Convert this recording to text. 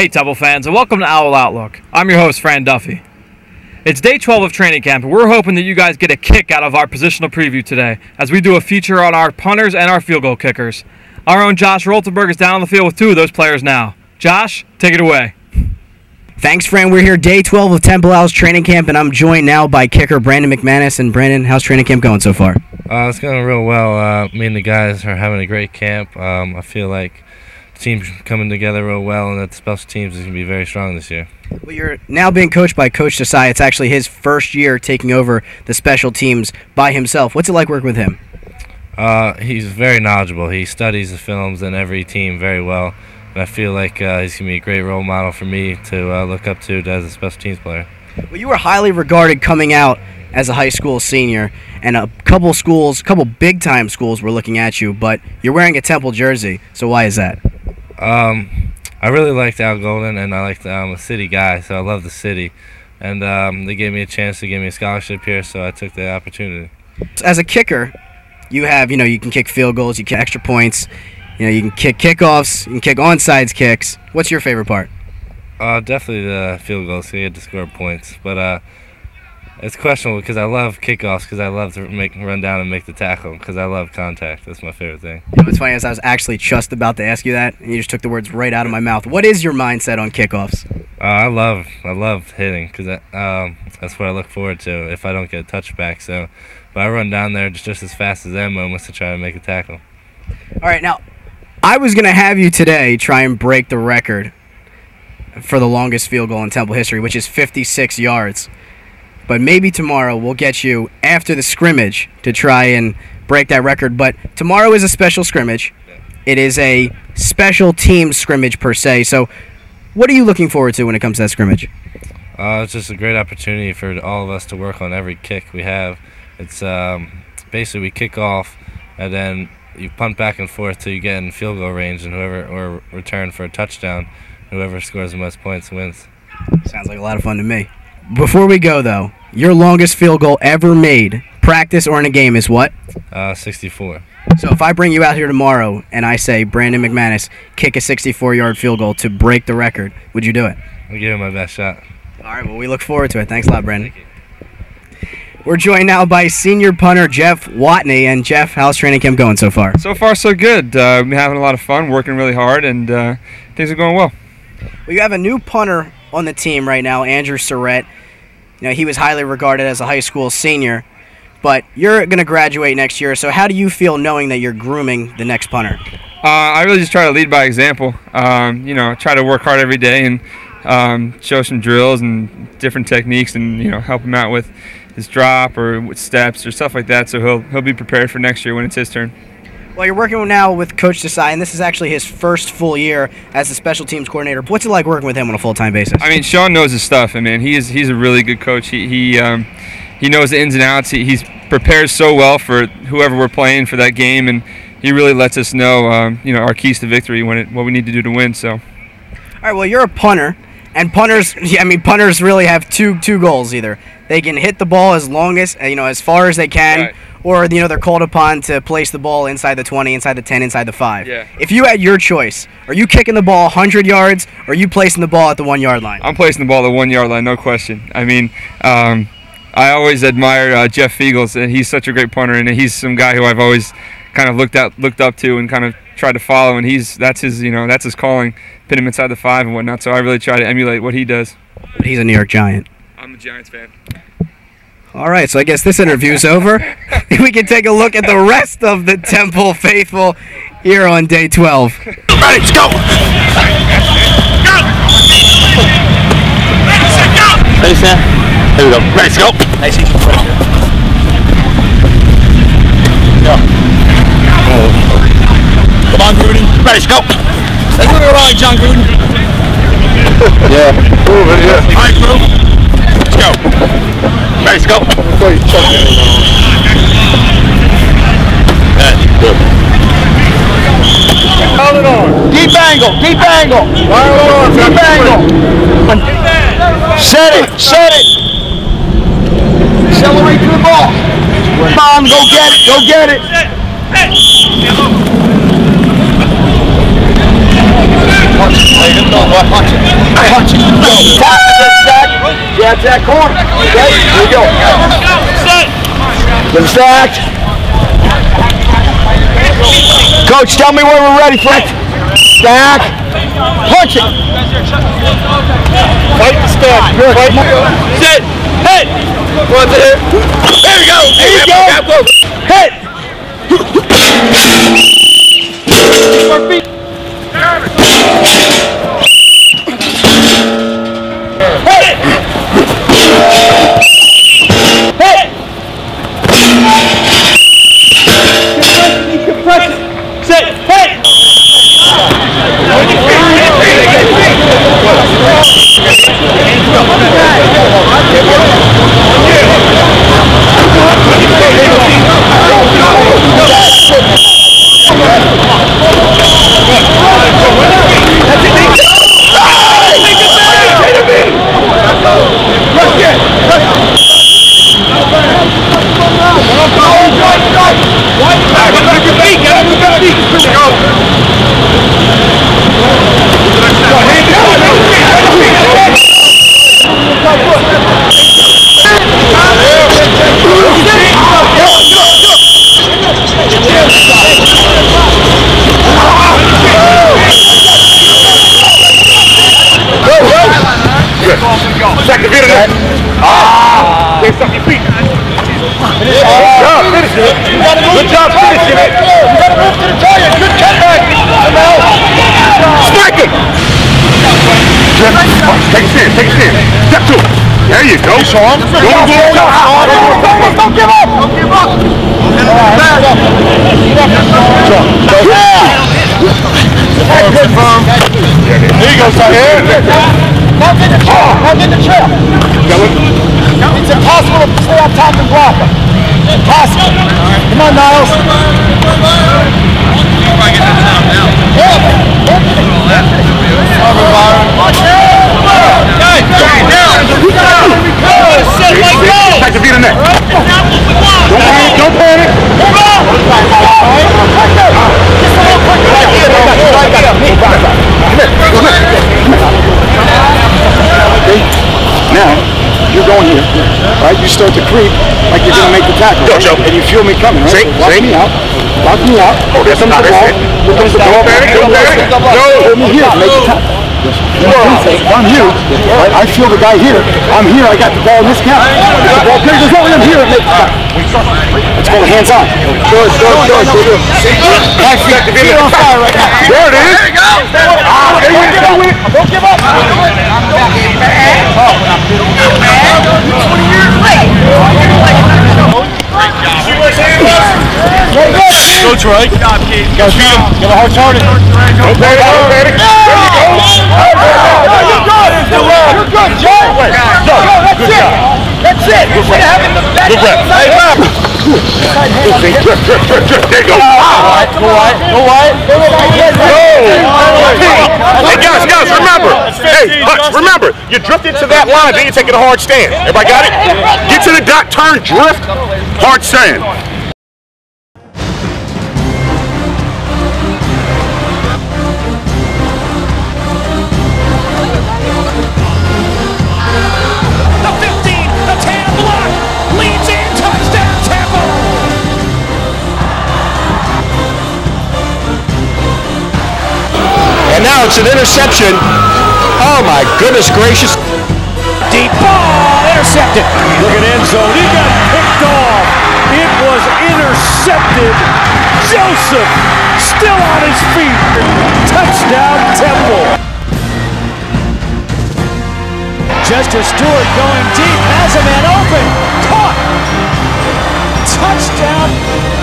Hey, Temple fans, and welcome to Owl Outlook. I'm your host, Fran Duffy. It's day 12 of training camp, and we're hoping that you guys get a kick out of our positional preview today as we do a feature on our punters and our field goal kickers. Our own Josh Rultenberg is down on the field with two of those players now. Josh, take it away. Thanks, Fran. We're here day 12 of Temple Owls training camp, and I'm joined now by kicker Brandon McManus. And Brandon, how's training camp going so far? Uh, it's going real well. Uh, me and the guys are having a great camp. Um, I feel like the team's coming together real well, and that the special teams is going to be very strong this year. Well, you're now being coached by Coach Desai. It's actually his first year taking over the special teams by himself. What's it like working with him? Uh, he's very knowledgeable. He studies the films and every team very well. And I feel like uh, he's going to be a great role model for me to uh, look up to as a special teams player. Well, you were highly regarded coming out as a high school senior, and a couple schools, a couple big time schools were looking at you, but you're wearing a Temple jersey. So why is that? Um, I really liked Al Golden, and I liked I'm a city guy, so I love the city. And um, they gave me a chance to give me a scholarship here, so I took the opportunity. As a kicker, you have, you know, you can kick field goals, you kick extra points, you know, you can kick kickoffs, you can kick onside kicks. What's your favorite part? Uh, definitely the field goals. So you had to score points, but uh, it's questionable because I love kickoffs because I love to make run down and make the tackle because I love contact. That's my favorite thing. You know, what's funny is I was actually just about to ask you that, and you just took the words right out of my mouth. What is your mindset on kickoffs? Uh, I love I love hitting because um, that's what I look forward to if I don't get a touchback. So, but I run down there just, just as fast as them moments to try to make a tackle. All right, now I was gonna have you today try and break the record for the longest field goal in Temple history, which is 56 yards. But maybe tomorrow we'll get you after the scrimmage to try and break that record. But tomorrow is a special scrimmage. It is a special team scrimmage per se. So, what are you looking forward to when it comes to that scrimmage? Uh, it's just a great opportunity for all of us to work on every kick we have. It's um, basically we kick off, and then you punt back and forth till you get in field goal range, and whoever or return for a touchdown, whoever scores the most points wins. Sounds like a lot of fun to me. Before we go, though, your longest field goal ever made, practice or in a game, is what? Uh, 64. So if I bring you out here tomorrow and I say Brandon McManus kick a 64-yard field goal to break the record, would you do it? I'll give it my best shot. All right. Well, we look forward to it. Thanks a lot, Brandon. We're joined now by senior punter Jeff Wathne. And Jeff, how's training camp going so far? So far, so good. Uh, we've been having a lot of fun, working really hard, and uh, things are going well. Well, you have a new punter on the team right now, Andrew Cerett. You know, he was highly regarded as a high school senior, but you're going to graduate next year. So how do you feel knowing that you're grooming the next punter? Uh, I really just try to lead by example. Um, you know, try to work hard every day and um, show some drills and different techniques, and you know, help him out with his drop or with steps or stuff like that. So he'll he'll be prepared for next year when it's his turn. Well, you're working now with Coach Desai, and this is actually his first full year as a special teams coordinator. What's it like working with him on a full time basis? I mean, Sean knows his stuff, I mean, he is he's a really good coach. He he um, he knows the ins and outs. He he's prepares so well for whoever we're playing for that game, and he really lets us know um, you know our keys to victory when it what we need to do to win. So. All right. Well, you're a punter, and punters. I mean, punters really have two two goals. Either they can hit the ball as long as you know as far as they can. Right or you know they're called upon to place the ball inside the 20, inside the 10, inside the 5. Yeah. If you had your choice, are you kicking the ball 100 yards or are you placing the ball at the 1 yard line? I'm placing the ball at the 1 yard line, no question. I mean, um, I always admire uh, Jeff Feagles, and he's such a great punter, and he's some guy who I've always kind of looked out, looked up to, and kind of tried to follow. And he's that's his, you know, that's his calling, pin him inside the five and whatnot. So I really try to emulate what he does. He's a New York Giant. I'm a Giants fan. All right, so I guess this interview's over. we can take a look at the rest of the Temple faithful here on day 12. Ready, let's go! Go! Ready, Sam? Here we go. Ready, let's go! Nice, easy. Go. Come on, Gruden. Ready, let's go! Let's move it along, John Gruden. Yeah, move it, yeah. All right, crew. Let's go. Let's go. Chuck it. Good. Deep angle, deep angle. Deep angle. Set it, set it. Accelerate to the ball. On, go get it, go get it. Punch it. Punch it. Go. Tap that stack. Jab to that corner. Okay, here we go. Get him stacked. Coach, tell me when we're ready, Frank. Stack. Punch it. Fight the stack. Good. Fight. Sit. Two. There we go. There you go. Take a stand, take a stand. Step two. There you go. Sean. Go, go, go. Don't give up. Don't give up. There you go, son. Now get the trail. Now get the trail. It's impossible to stay on top and block him. Impossible. Come on, Niles. Back to beat the neck. Don't panic. Don't panic. Now, you're going here, right? You start to creep like you're gonna make the tackle, Go, right? Joe. and you feel me coming, right? See? So Lock See? me out. Lock me out. Oh, that's Here comes not the ball. it. Here comes the ball. panic. Go. Hold me here. Make the tackle. I'm here. Right? I feel the guy here. I'm here. I got the ball in this count. The ball carries the ball. I'm here. Make the tackle. It's called hands on. Good, good, good, good. My feet, feet on fire right now. There it is. There you go. Ah, there you go. Don't give up. Go, Troy. Good job, kid. Gotta beat him. Give a hard target. Don't panic, don't panic. There you go. You're good. You're good, Joe. Joe, that's it. That's it. You're having the best. Good rep. Hey. Ah. Wide. Hey, guys, guys, remember. Hey, Hutch, remember. You drift into that line, then you take it a hard stand. Everybody got it? Get to the dot, turn, drift, hard stand. And now it's an interception. Oh my goodness gracious. Deep ball, intercepted. Look at end zone, he got picked off. It was intercepted. Joseph still on his feet. Touchdown Temple. Justice Stewart going deep, has a man open, caught. Touchdown